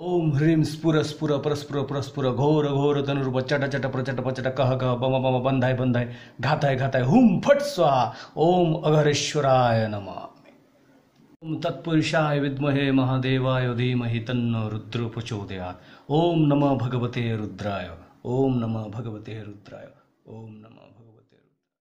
ओम ह्रीं स्फुर स्फुर परस्पुर परस्पुर घोर घोर धनुर्व चट चट प्रचट प्रचट कह कह बम बम बंधाय बंधाय घाताय घाताय हुम फट स्वाहा। ओम अघरेश्वराय नमः ओम तत्पुरुषाय विद्महे महादेवाय धीमहि तन्नो रुद्र प्रचोदयात् ओम नमः भगवते रुद्राय। ओम नमः भगवते रुद्राय। ओम नमः